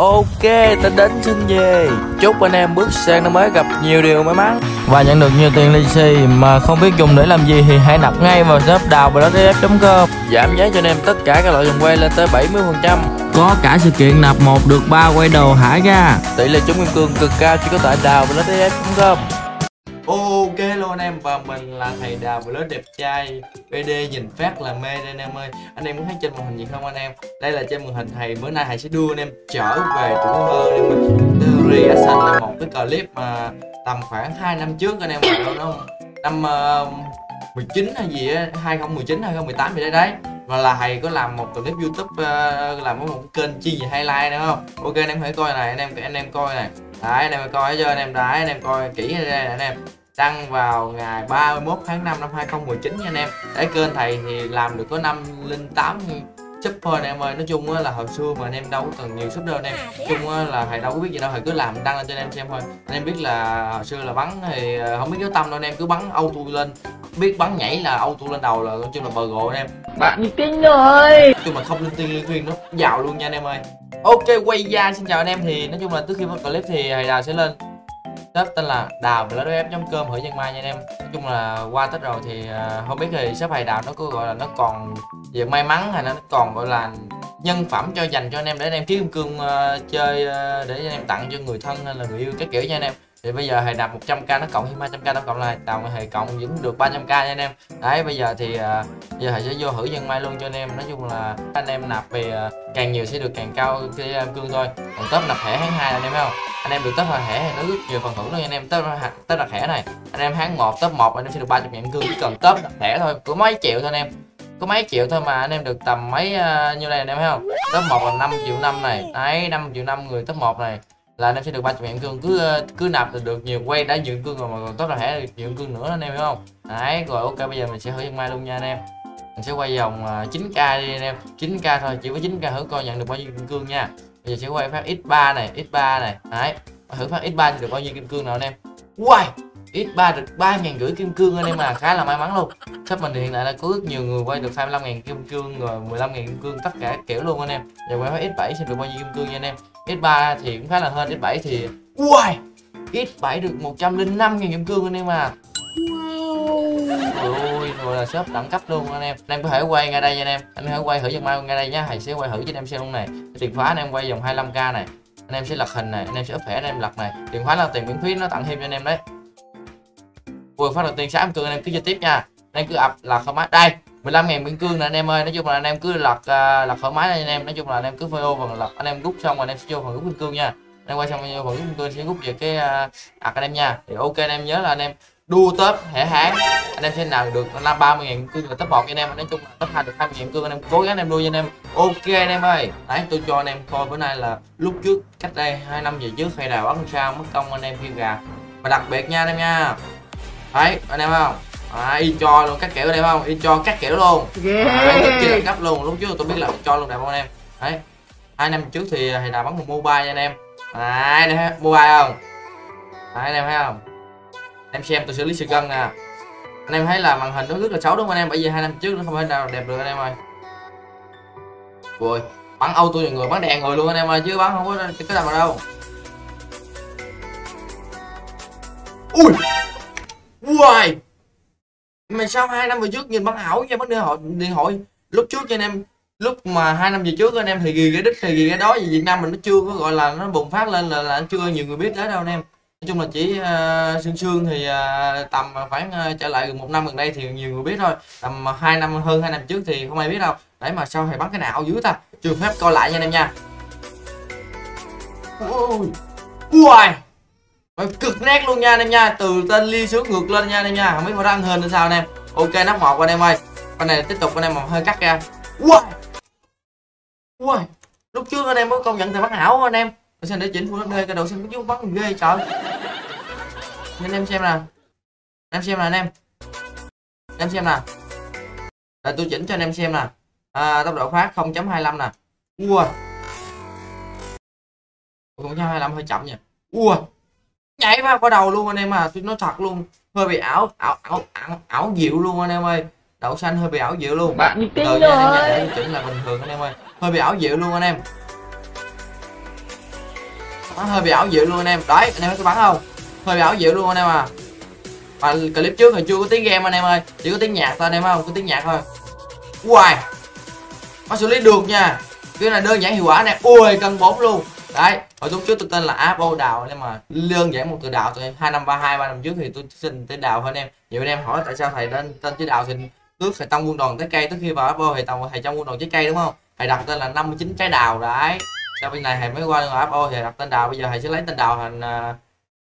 Ok, ta đến xin về. Chúc anh em bước sang năm mới gặp nhiều điều may mắn. Và nhận được nhiều tiền lì xì mà không biết dùng để làm gì thì hãy nạp ngay vào shop đào com. Giảm giá cho anh em tất cả các loại vòng quay lên tới 70% Có cả sự kiện nạp một được ba quay đầu hả ra Tỷ lệ trúng kim cương cực cao chỉ có tại đào com. Ok anh em và mình là thầy Đào và lớp đẹp trai BD nhìn phát là mê đây anh em ơi. Anh em muốn thấy trên màn hình gì không anh em? Đây là trên màn hình thầy bữa nay thầy sẽ đưa anh em trở về tuổi thơ để mình reaction là một cái clip mà tầm khoảng 2 năm trước anh em mà đâu đó năm ờ, uh, 19 hay gì á 2019 2018 gì đấy đấy. Và là thầy có làm một clip youtube uh, làm một kênh chi gì highlight nữa không? Ok anh em hãy coi này anh em anh em coi này. Đấy anh em coi cho anh em đấy anh em coi kỹ ra anh em đăng vào ngày 31 tháng 5 năm 2019 nha anh em. Để kênh thầy thì làm được có 508 sub thôi anh em ơi. Nói chung là hồi xưa mà anh em đâu có cần nhiều sub đâu anh em. Nói chung là thầy đâu có biết gì đâu thầy cứ làm đăng lên cho anh em xem thôi. Anh em biết là hồi xưa là bắn thì ờ, không biết có tâm đâu anh em cứ bắn auto lên. Biết bắn nhảy là auto lên đầu là nói chung là bờ gộ anh em. Bạn kinh rồi. Nói chung là không linh tiên liên khuyên nó giàu luôn nha anh em ơi. Ok quay ra xin chào anh em. Thì nói chung là trước khi bắt clip thì thầy đào sẽ lên shop tên là đào com hữu dân mai nha anh em. Nói chung là qua tết rồi thì à, không biết thì shop thầy đào nó có gọi là nó còn về may mắn hay nó còn gọi là nhân phẩm cho dành cho anh em để anh em kiếm cương uh, à, chơi uh, để anh em tặng cho người thân hay là người yêu các kiểu nha anh em thì bây giờ thầy nạp 100k nó cộng thêm 200k nó cộng lại. Đào thầy cộng vẫn được 300k nha anh em. Đấy bây giờ thì uh, giờ thầy sẽ vô thử dân mai luôn cho anh em. Nói chung là anh em nạp về uh, càng nhiều sẽ được càng cao cái uh, cương thôi. Còn tớp nạp thẻ tháng hai anh em thấy không? Anh em được tớp là thẻ thì nó rất nhiều phần thưởng luôn anh em. Tớp tớp là thẻ này. Anh em tháng 1 tớp 1 anh em sẽ được 300 ngàn cương. Chỉ cần tớp thẻ thôi có mấy triệu thôi anh em. Có mấy triệu thôi mà anh em được tầm mấy uh, như này anh em thấy không? Tớp 1 là 5 triệu năm này. Đấy 5 triệu năm người tớp 1 này là anh em sẽ được 300 ngàn cương. Cứ cứ nạp được nhiều quay đã nhiều cương rồi mà còn tốt là hẻ được nhiều cương nữa anh em, hiểu không? Đấy, rồi ok, bây giờ mình sẽ thử dân mai luôn nha anh em. Mình sẽ quay vòng à, 9k đi anh em. 9k thôi, chỉ có 9k thử coi nhận được bao nhiêu kim cương nha. Bây giờ sẽ quay phát x3 này x3 này. Đấy thử phát x3 thì được bao nhiêu kim cương nào anh em? Wow x3 được ba ngàn rưỡi kim cương anh em mà khá là may mắn luôn. Shop mình thì hiện tại là có rất nhiều người quay được 25 ngàn kim cương rồi 15 ngàn kim cương, tất cả kiểu luôn anh em. Giờ quay phát x7 sẽ được bao nhiêu kim cương nha anh em? X3 thì cũng khá là hơn x7 thì wow x7 được 105 ngàn kim cương anh em à. Ôi rồi là shop đẳng cấp luôn anh em. Anh em có thể quay ngay đây nha anh em. Anh có thể quay thử giật mai ngay đây nhá thầy sẽ quay thử cho anh em xem luôn này. Tiền khóa anh em quay dòng 25k này. Anh em sẽ lật hình này. Anh em sẽ ấp thẻ anh em lật này. Tiền khóa là tiền miễn phí nó tặng thêm cho anh em đấy. Vừa phát được tiền 6 cương anh em cứ chơi tiếp nha. Anh em cứ ập lật thoải mái đây 15 ngàn biên cương nè anh em ơi nói chung là anh em cứ lật uh, lật thoải mái anh em nói chung là anh em cứ phơi ô và lật anh em rút xong rồi anh em sẽ vô phần rút biên cương nha anh em quay xong vô phần rút biên cương sẽ rút về cái uh, ạc anh em nha thì ok anh em nhớ là anh em đua top hệ hán anh em sẽ nào được là 30 ngàn cương là tớp một anh em nói chung là top hai được 20 ngàn cương anh em cố gắng anh em đua cho anh em ok anh em ơi đấy tôi cho anh em coi bữa nay là lúc trước cách đây hai năm về trước hay đào bắn sao mất công anh em khi gà và đặc biệt nha anh em nha đấy anh em không à, y cho luôn các kiểu đây không? Y cho các kiểu luôn. Yeah. rất cấp luôn. Lúc trước tôi biết là cho luôn đẹp không anh em? Đấy. Hai năm trước thì thầy đào bắn một mobile anh em. Đấy đây mobile không? Đấy anh em thấy không? Em xem tôi xử lý sự cân nè. Anh em thấy là màn hình nó rất là xấu đúng không anh em? Bởi vì hai năm trước nó không thể nào đẹp được anh em ơi. Ui bắn auto nhiều người bắn đèn người luôn anh em ơi chứ bắn không có cái mà đâu. Ui! Ui mà sao hai năm về trước nhìn bắn ảo nha bắn điện hội điện hội lúc trước cho anh em. Lúc mà hai năm về trước anh em thì ghi cái đích thì ghi cái đó vì Việt Nam mình nó chưa có gọi là nó bùng phát lên là, là chưa nhiều người biết tới đâu anh em. Nói chung là chỉ uh, sương sương thì uh, tầm khoảng uh, trở lại gần một năm gần đây thì nhiều người biết thôi. Tầm hai năm hơn hai năm trước thì không ai biết đâu. Đấy mà sao thầy bắn cái nào dưới ta? Trường phép coi lại nha anh em nha. Ui. Ui cực nét luôn nha anh em nha. Từ tên ly xuống ngược lên nha anh em nha. Không biết có đăng hình hay sao anh em. Ok nắp một anh em ơi. Con này tiếp tục anh em mà hơi cắt ra. Ui ui lúc trước anh em có công nhận thầy bắn hảo anh em? Sao để chỉnh full HD cái đầu xem cái bắn ghê trời. Anh em xem nè em xem nè anh em. Em xem nè là tôi chỉnh cho anh em xem nè à, tốc độ phát 0.25 nè. Ua 0.25 hơi chậm nha. Ua nhảy vào qua đầu luôn anh em à tôi nói thật luôn. Hơi bị ảo ảo ảo ảo, ảo diệu luôn anh em ơi. Đậu xanh hơi bị ảo diệu luôn. Bạn kinh rồi. để chỉnh là bình thường anh em ơi. Hơi bị ảo diệu luôn anh em. Bắn hơi bị ảo diệu luôn anh em. Đấy anh em thấy tôi bắn không? Hơi bị ảo diệu luôn anh em à. Mà clip trước thì chưa có tiếng game anh em ơi. Chỉ có tiếng nhạc thôi anh em không có tiếng nhạc thôi. Uầy! Nó xử lý được nha. Cái này đơn giản hiệu quả em Ui cân 4 luôn Đấy Hồi lúc trước tôi tên là Apple Đào anh em mà lương giảm một từ đào tụi em. Hai năm ba hai ba năm trước thì tôi xin tên đào hơn em. Nhiều anh em hỏi tại sao thầy tên tên chữ đào thì trước thầy trong quân đoàn trái cây tới khi vào Apple thì tông thầy trong quân đoàn trái cây đúng không? Thầy đặt tên là 59 trái đào đấy. Sau bên này thầy mới qua Apple thì đặt tên đào. Bây giờ thầy sẽ lấy tên đào thành à,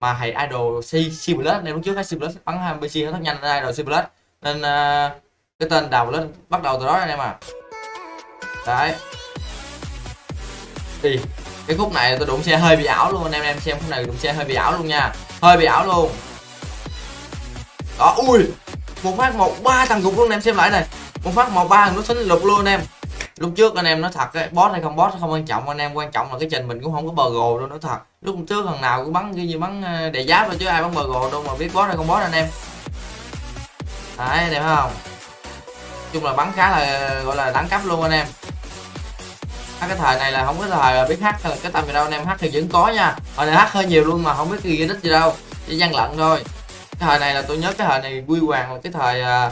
mà thầy idol C C plus. Nên lúc trước thấy C plus bắn hai PC rất nhanh idol C plus. Nên uh, cái tên đào lên bắt đầu từ đó anh em à đấy. Đi cái khúc này tôi đụng xe hơi bị ảo luôn anh em em xem khúc này đụng xe hơi bị ảo luôn nha. Hơi bị ảo luôn. Đó, ui, một phát một ba thằng gục luôn anh em xem lại này. Một phát một ba thằng nó xinh lục luôn anh em. Lúc trước anh em nói thật cái boss hay không boss không quan trọng, anh em quan trọng là cái trình mình cũng không có bờ gồ đâu, nói thật. Lúc trước thằng nào cũng bắn cái gì, bắn ờ, đè giáp thôi chứ ai bắn bờ gồ đâu mà biết boss hay không boss anh em. Đấy, đẹp không? Chung là bắn khá là, gọi là đẳng cấp luôn anh em cái thời này là không có thời biết hát hay là cái tầm gì đâu anh em hát thì vẫn có nha. Hồi này hát hơi nhiều luôn mà không biết gì đích gì đâu. Chỉ gian lận thôi. Cái thời này là tôi nhớ cái thời này quy hoàng là cái thời à,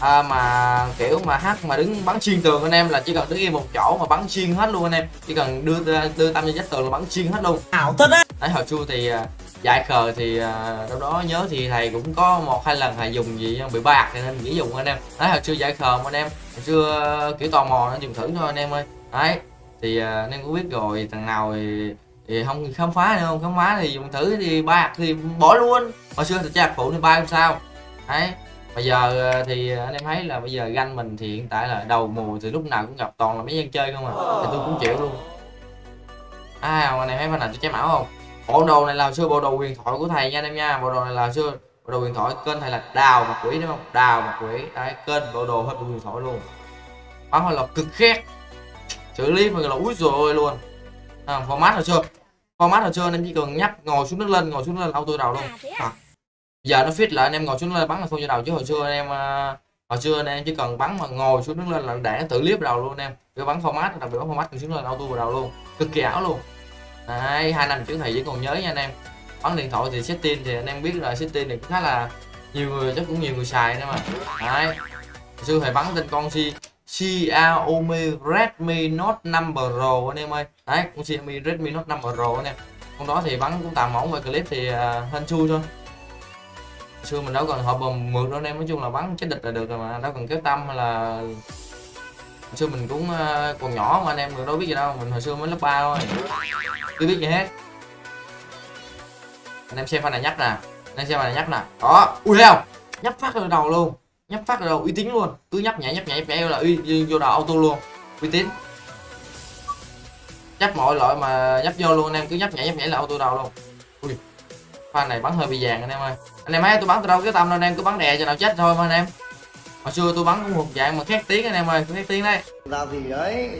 à, mà kiểu mà hát mà đứng bắn xuyên tường anh em là chỉ cần đứng yên một chỗ mà bắn xuyên hết luôn anh em. Chỉ cần đưa đưa tâm cho vách tường là bắn xuyên hết luôn. Ảo thật á. Đấy hồi xưa thì à, dạy khờ thì à, đâu đó nhớ thì thầy cũng có một hai lần thầy dùng gì bị bạc thì nên nghỉ dùng anh em. Đấy hồi xưa dạy khờ mà anh em. Hồi xưa à, kiểu tò mò nó dùng thử thôi anh em ơi. Đấy thì à, anh em cũng biết rồi, thằng nào thì thì không, khám phá nữa không, khám phá thì dùng thử thì bạc thì bỏ luôn. Hồi xưa thì cha phụ thì ba làm sao. Đấy, bây giờ à, thì anh em thấy là bây giờ ganh mình thì hiện tại là đầu mùa thì lúc nào cũng gặp toàn là mấy dân chơi không à. Thì tôi cũng chịu luôn. À anh em thấy bên nào tôi chém ảo không? Bộ đồ này là xưa bộ đồ huyền thoại của thầy nha anh em nha. Bộ đồ này là xưa bộ đồ huyền thoại kênh thầy là đào mặt quỷ đúng không? Đào mặt quỷ. Đấy, kênh bộ đồ hết bộ huyền thoại luôn. Bắn là cực khét lý mà là úi rồi luôn. À, format hồi xưa format xưa anh em chỉ cần nhắc ngồi xuống nước lên ngồi xuống nước lên auto đầu luôn. À. giờ nó fit lại anh em ngồi xuống lên bắn là không cho đầu chứ hồi xưa anh em uh, hồi xưa anh em chỉ cần bắn mà ngồi xuống nước lên là để tự clip đầu luôn anh em. Cái bắn format đặc biệt bắn format xuống lên auto vào đầu luôn. Cực kỳ ảo luôn. Đấy hai năm trước thầy vẫn còn nhớ nha anh em. Bắn điện thoại thì setting thì anh em biết là setting thì cũng khá là nhiều người chắc cũng nhiều người xài nữa mà. Đấy. Hồi xưa thầy bắn trên con si Xiaomi Redmi Note 5 Pro anh em ơi. Đấy con Xiaomi Redmi Note 5 Pro anh em. Con đó thì bắn cũng tạm mỏng và clip thì uh, hên xui thôi. Xưa mình đâu cần hộp bầm mượt đâu anh em nói chung là bắn chết địch là được rồi mà đâu cần kéo tâm hay là hồi xưa mình cũng uh, còn nhỏ mà anh em đâu biết gì đâu mình hồi xưa mới lớp 3 thôi. Chưa biết gì hết. Anh em xem phần này nhắc nè anh em xem phần này nhắc nè. Đó ui thấy không phát vào đầu luôn nhấp phát đầu uy tín luôn. Cứ nhấp nhẹ nhấp nhấp nhẹ là uy vô đầu auto luôn. Uy tín. Nhấp mọi loại mà nhấp vô luôn anh em. Cứ nhấp nhẹ nhấp nhẹ là auto đầu luôn. Ui. Pha này bắn hơi bị vàng anh em ơi. Anh em thấy tôi bắn từ đâu cái tâm anh em? Cứ bắn đè cho nào chết thôi mà anh em. Hồi xưa tôi bắn cũng một dạng mà khét tiếng anh em ơi. Khét tiếng đấy. Là gì đấy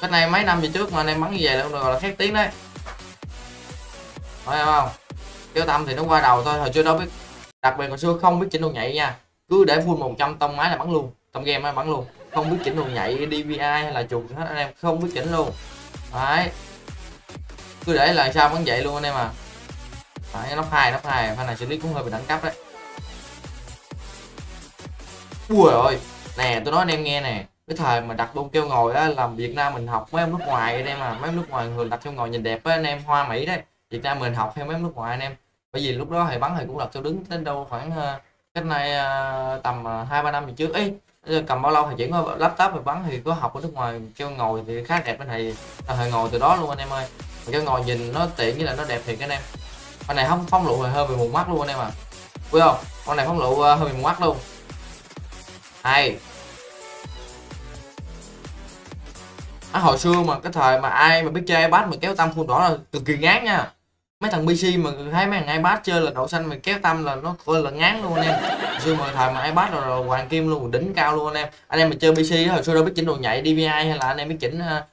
cái này mấy năm về trước mà anh em bắn như vậy là gọi là khét tiếng đấy. Phải không? Kéo tâm thì nó qua đầu thôi hồi chưa đâu biết đặc biệt hồi xưa không biết chỉnh đồ nhạy nha. Cứ để full 100 tông máy là bắn luôn tông game ấy bắn luôn. Không biết chỉnh đồ nhạy DPI hay là chuột hết anh em không biết chỉnh luôn. Đấy. Cứ để là sao bắn vậy luôn anh em à. Đấy, nóc hai nóc hai pha này xử lý cũng hơi bị đẳng cấp đấy. Ui ơi nè tôi nói anh em nghe nè cái thời mà đặt bông keo ngồi á làm Việt Nam mình học mấy em nước ngoài anh em à mấy em nước ngoài thường đặt keo ngồi nhìn đẹp á anh em hoa mỹ đấy. Việt Nam mình học theo mấy em nước ngoài anh em bởi vì lúc đó thầy bắn thầy cũng đặt cho đứng đến đâu khoảng ờ, cách nay ờ, tầm ờ, hai ba năm về trước. Ấy cầm bao lâu thầy chuyển qua laptop rồi bắn thì có học ở nước ngoài keo ngồi thì khá đẹp bên thầy thầy ngồi từ đó luôn anh em ơi. Keo ngồi nhìn nó tiện với là nó đẹp thiệt anh em. Con này không phong lụ hơi bị mù mắt luôn anh em à quý không? Con này phong lụ hơi bị mù mắt luôn. Hay. À, hồi xưa mà cái thời mà ai mà biết chơi ipad mà kéo tâm khuôn đỏ là cực kỳ ngán nha mấy thằng pc mà thấy mấy thằng ipad chơi là đậu xanh mà kéo tâm là nó coi là ngán luôn anh em. Hồi xưa mà thời mà ipad là, là hoàng kim luôn đỉnh cao luôn anh em. Anh em mà chơi pc hồi xưa đâu biết chỉnh đồ nhạy dvi hay là anh em biết chỉnh ờ, uh,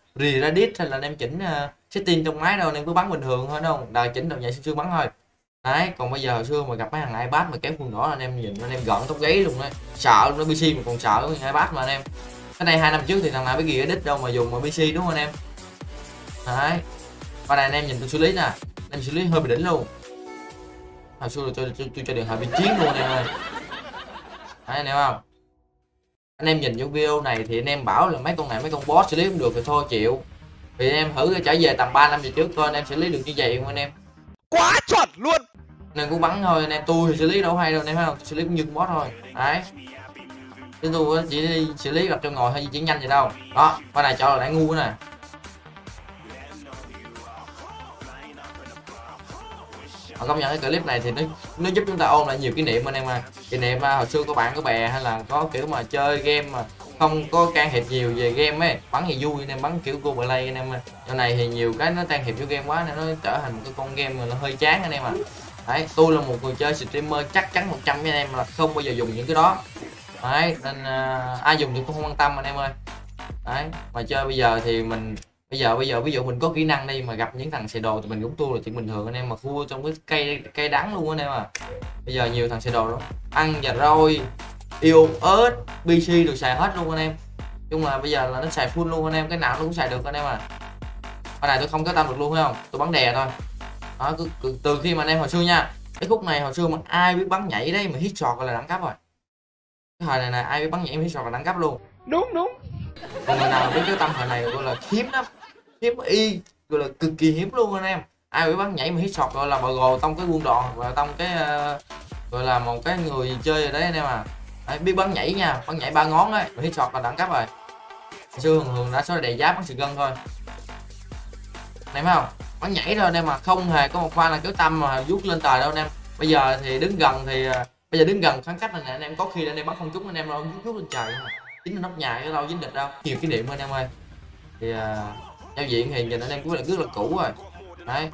Redis hay là anh em chỉnh uh, setting trong máy đâu anh em cứ bắn bình thường thôi đâu đài chỉnh đồ nhạy xương bắn thôi. Đấy còn bây giờ hồi xưa mà gặp mấy thằng ipad mà kéo full đỏ anh em nhìn anh em gọn tóc gáy luôn đấy sợ nó pc mà còn sợ cái ipad mà anh em. Cái này hai năm trước thì thằng nào biết gì đít đâu mà dùng mà pc đúng không anh em? Đấy. Và này anh em nhìn tôi xử lý nè anh xử lý hơi bị đỉnh luôn. Hồi xưa là tôi tôi, tôi cho điện thoại bị chiến luôn anh em ơi Đấy, anh em không? Anh em nhìn những video này thì anh em bảo là mấy con này mấy con boss xử lý không được thì thôi chịu. Vì anh em thử trở về tầm 3 năm về trước coi anh em xử lý được như vậy không anh em? Quá chuẩn luôn. Em cũng bắn thôi anh em. Tôi thì xử lý đâu hay đâu anh em thấy không? Xử lý cũng như boss thôi. Đấy. Chứ tôi chỉ xử lý gặp trong ngồi hay di chuyển nhanh vậy đâu. Đó con này cho là đã ngu nè họ công nhận cái clip này thì nó nó giúp chúng ta ôn lại nhiều kỷ niệm anh em à kỷ niệm à, hồi xưa có bạn có bè hay là có kiểu mà chơi game mà không có can thiệp nhiều về game ấy. Bắn thì vui anh em bắn kiểu cô play anh em à giờ này thì nhiều cái nó can thiệp vô game quá nên nó trở thành một cái con game mà nó hơi chán anh em à đấy tôi là một người chơi streamer chắc chắn 100 với anh em là không bao giờ dùng những cái đó. Đấy nên uh, ai dùng thì cũng không quan tâm anh em ơi. Đấy mà chơi bây giờ thì mình bây giờ bây giờ ví dụ mình có kỹ năng đi mà gặp những thằng xì đồ thì mình cũng thua là chuyện bình thường anh em mà thua trong cái cây cây đắng luôn anh em à. Bây giờ nhiều thằng xì đồ đó ăn và roi yêu ớt bc được xài hết luôn anh em. Chung là bây giờ là nó xài full luôn anh em cái nào nó cũng xài được anh em à. Con này tôi không có tâm được luôn phải không? Tôi bắn đè thôi. Đó cứ, cứ, từ khi mà anh em hồi xưa nha cái khúc này hồi xưa mà ai biết bắn nhảy đấy mà hit shot là đẳng cấp rồi. Cái thời này này ai biết bắn nhảy mà hit shot là đẳng cấp luôn. Đúng đúng. Còn người nào biết cái tâm thời này gọi là hiếm lắm hiếm y gọi là cực kỳ hiếm luôn anh em. Ai biết bắn nhảy mà hit shot gọi là bờ gồ tông cái quân đoàn và tông cái uh, gọi là một cái người chơi ở đấy anh em à. Đấy, biết bắn nhảy nha bắn nhảy ba ngón ấy mà hit shot là đẳng cấp rồi. Hồi xưa thường thường đã số đè giáp bắn sự gân thôi. Anh em không? Bắn nhảy thôi anh em mà không hề có một pha là kéo tâm mà rút lên trời đâu anh em. Bây giờ thì đứng gần thì uh, bây giờ đứng gần khoảng cách này nè anh em có khi anh em bắn không trúng anh em đâu rút lên trời mà dính nóc nhà cái đâu dính địch đâu. Nhiều kỷ niệm anh em ơi. Thì uh, giao diện thì nhìn anh em cũng là rất là cũ rồi. Đấy.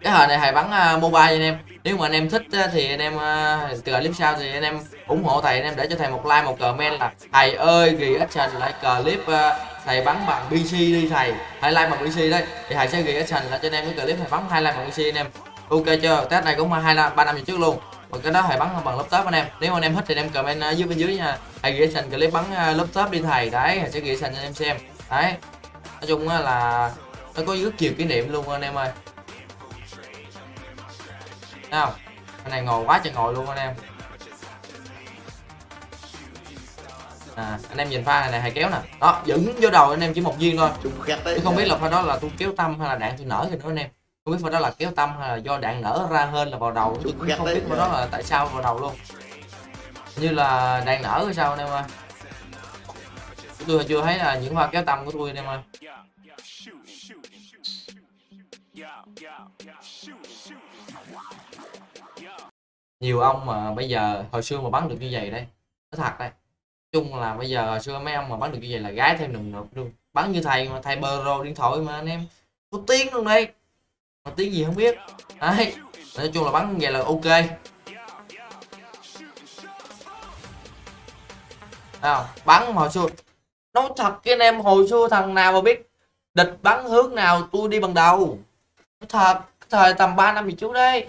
Cái hồi này thầy bắn uh, mobile anh em. Nếu mà anh em thích uh, thì anh em uh, từ clip sau thì anh em ủng hộ thầy anh em để cho thầy một like một comment là thầy ơi reaction lại clip uh, thầy bắn bằng pc đi thầy. Hãy like bằng pc đấy. Thì thầy sẽ reaction lại cho anh em cái clip thầy bắn hai like bằng pc anh em. Ok chưa? Test này cũng hai ba năm về trước luôn. Và cái đó thầy bắn bằng laptop anh em. Nếu anh em thích thì anh em comment uh, dưới bên dưới nha. Thầy reaction clip bắn uh, laptop đi thầy. Đấy thầy sẽ reaction cho anh em xem. Đấy nói chung là nó có rất nhiều kỷ niệm luôn anh em ơi. Thấy không? Cái này ngồi quá trời ngồi luôn anh em. À anh em nhìn pha này này hay kéo nè. Đó dựng vô đầu anh em chỉ một viên thôi. Chứ không biết là pha đó là tôi kéo tâm hay là đạn tôi nở thì nữa anh em. Không biết pha đó là kéo tâm hay là do đạn nở ra hơn là vào đầu. Tôi cũng không biết pha đó là tại sao vào đầu luôn. Như là đạn nở hay sao anh em ơi tôi chưa thấy là những hoa kéo tâm của tôi anh em ơi nhiều ông mà bây giờ hồi xưa mà bắn được như vậy đấy nó thật đây. Chung là bây giờ hồi xưa mấy ông mà bắn được như vậy là gái thêm nồng nộp luôn. Bắn như thầy mà thầy bơ rồ điện thoại mà anh em. Có tiếng luôn đây. Mà tiếng gì không biết. Đấy nói chung là bắn như vậy là ok. À, bắn hồi xưa nói thật cái anh em hồi xưa thằng nào mà biết địch bắn hướng nào tôi đi bằng đầu. Nói thật cái thời tầm 3 năm gì trước đấy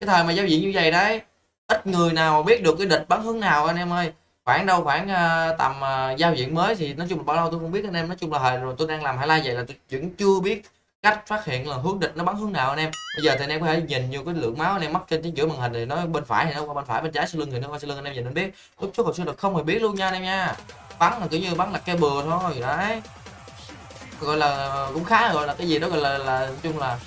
cái thời mà giao diện như vậy đấy ít người nào mà biết được cái địch bắn hướng nào anh em ơi. Khoảng đâu khoảng uh, tầm uh, giao diện mới thì nói chung là bao lâu tôi không biết anh em nói chung là hồi rồi tôi đang làm highlight vậy là tôi vẫn chưa biết cách phát hiện là hướng địch nó bắn hướng nào anh em. Bây giờ thì anh em có thể nhìn vô cái lượng máu anh em mắc trên chính giữa màn hình thì nó bên phải thì nó qua bên phải bên trái sau lưng thì nó qua sau lưng anh em nhìn anh biết. Lúc trước hồi xưa là không hề biết luôn nha anh em nha bắn là kiểu như bắn là cái bừa thôi, đấy. Gọi là, cũng khá gọi là cái gì đó gọi là là, nói chung là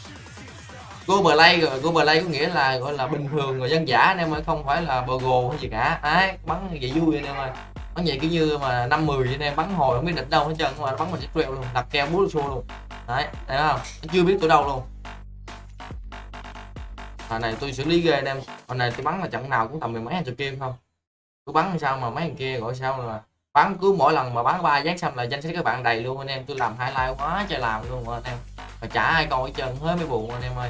go play rồi go play có nghĩa là gọi là bình thường rồi dân giả, anh em ơi, không phải là bờ gồ hay gì cả. Đấy, bắn vậy vui anh em ơi. Bắn vậy kiểu như mà năm mười anh em bắn hồi không biết địch đâu hết trơn mà bắn mình chết quẹo luôn, đặt keo bút xua luôn. Đấy, thấy không? Chưa biết tôi đâu luôn. Hồi này tôi xử lý ghê anh em. Hồi này tôi bắn là trận nào cũng tầm mười mấy hàng chục kim không tôi bắn sao mà mấy thằng kia gọi sao là bán cứ mỗi lần mà bán ba giác xong là danh sách các bạn đầy luôn anh em. Tôi làm hai like quá trời làm luôn anh em. Mà chả ai coi hết trơn hơi mới buồn anh em ơi.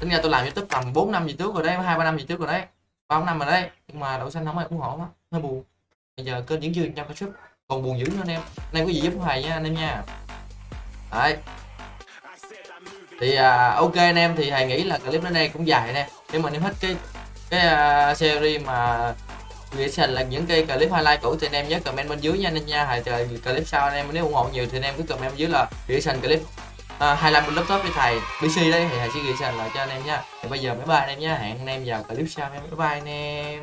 Tính ra tôi làm youtube tầm 4 năm gì trước rồi đấy hai ba năm gì trước rồi đấy. Ba năm rồi đấy. Nhưng mà đậu xanh không ai ủng hộ quá hơi buồn. Bây giờ kênh vẫn chưa trăm cái suất còn buồn dữ nữa anh em. Anh em có gì giúp thầy nha anh em nha. Đấy. Thì uh, ok anh em thì thầy nghĩ là clip đến đây cũng dài nè. Em nếu mà anh em thích cái cái uh, series mà reaction là những cái clip highlight cũ thì anh em nhớ comment bên dưới nha anh em nha thầy chờ clip sau anh em. Nếu ủng hộ nhiều thì anh em cứ comment bên dưới là reaction clip uh, highlight bên laptop với thầy. PC đấy thì thầy sẽ gửi lại cho anh em nha. Thì bây giờ bye bye anh em nhé hẹn anh em vào clip sau em bye bye anh em.